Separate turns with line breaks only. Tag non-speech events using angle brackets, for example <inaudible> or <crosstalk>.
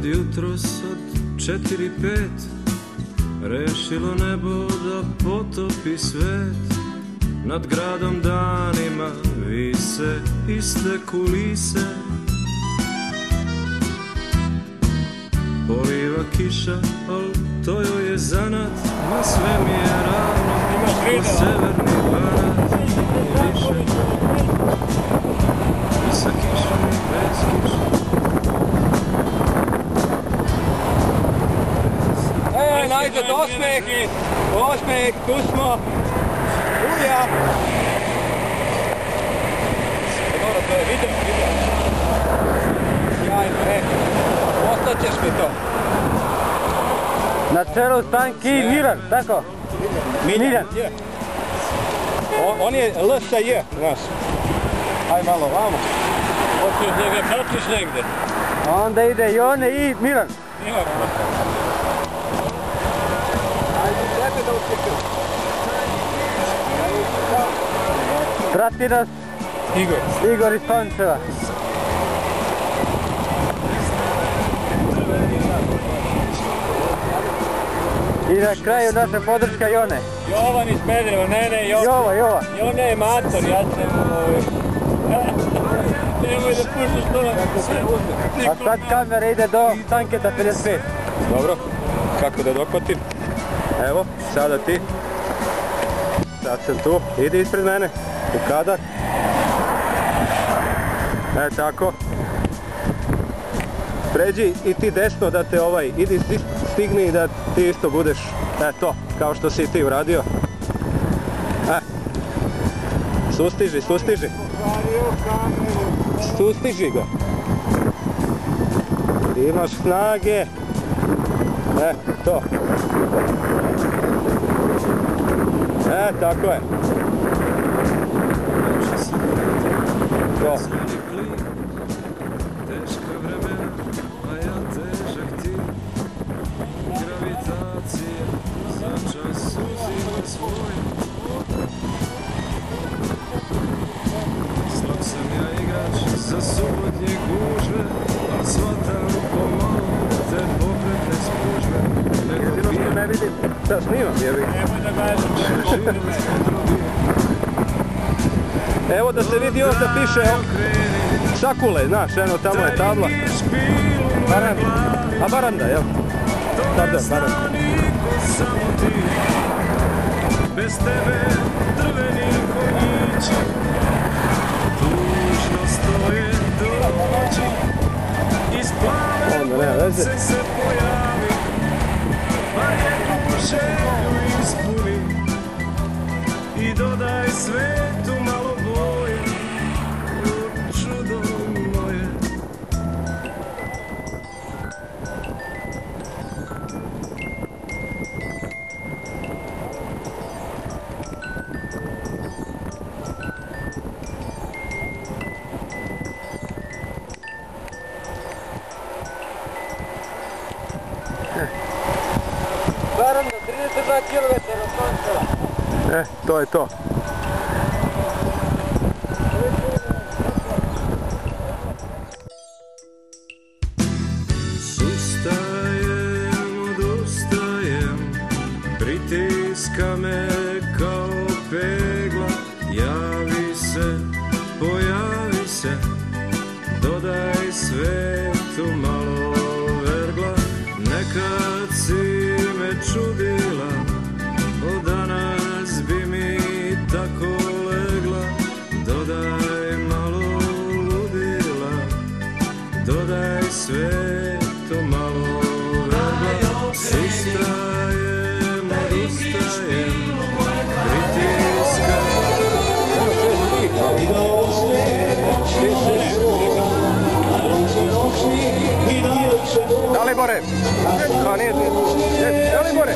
Curi od jutros od četiri pet Rešilo nebo da potopi svet. Nad gradom danima vise iste kulise. Poliva kiša, al to joj je zanat Ma sve mi je ravno ko severni banat I više
E, najde osmeh, osmeh, tu smo. Uja. Dobro, to je video, video. Sjajno, e. Ostaćeš mi to.
Na čelu stanki Miran, tako?
O- On je L sa J, znaš. Aj malo vamo. Hoćeš da ga pratiš negde?
Onda ide Jone i Miran.
Ima
Prati nas
Igor.
Igor iz Pančeva. I na kraju naša podrška Jone.
Jovan iz Medreva, ne, ne, Jovan.
Jova, Jova.
Jone je mator, ja sam ovaj... <laughs> Nemoj da puštaš to
A sad kamera ide do Tanketa 55.
Dobro, kako da dohvatim? Evo, sada ti. Sad sam tu, idi ispred mene, u kadar. E, tako. Pređi i ti desno da te ovaj, idi sti- stigni i da ti isto budeš, e to, kao što si ti uradio. E. Sustiži, sustiži. Sustiži ga. Imaš snage. E, to. E, tako je. To.
Teška vremena, a ja težak ti Gravitacija za čas uzima svoj Slab ja igrač za subotnje gužve Al shvatam pomalo te pokrete spužve Nego
Jedino što ne vidim, da snimam, jebi. Evo da se vidi ovdje piše Sakule, znaš, eno tamo je tabla. Baranda. A baranda, jel? Pardon, baranda.
Bez tebe drveni konjići Tužno stoje dođi
nema veze.
boce se
to je to. Da li Bore? Pa nije tu. Jes, Da li Bore?